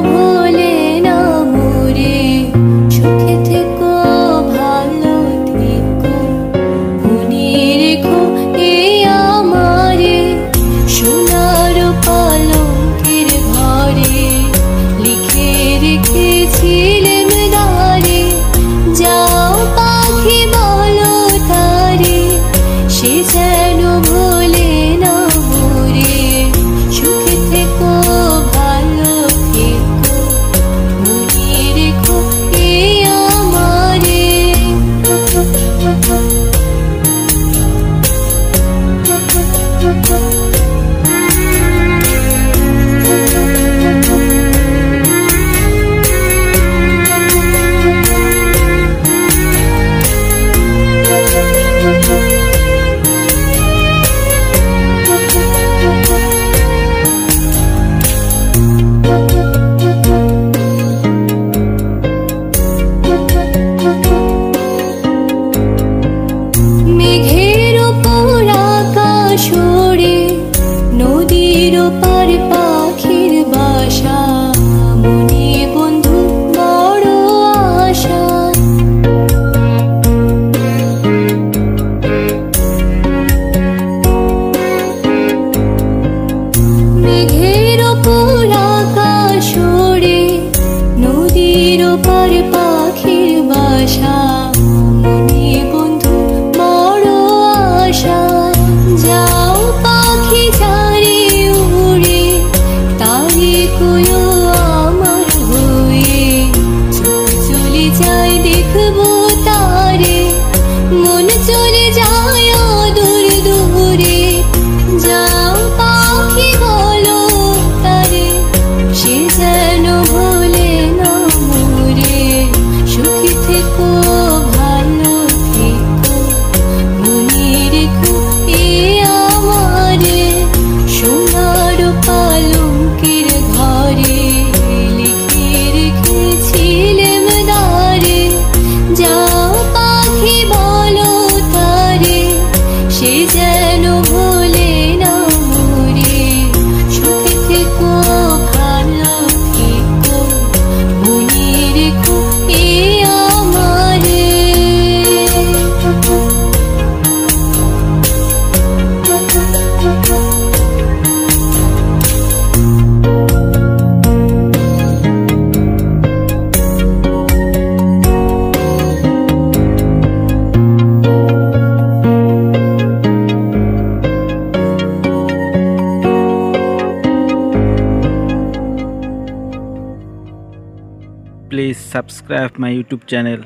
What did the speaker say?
tubuh Please subscribe my YouTube channel.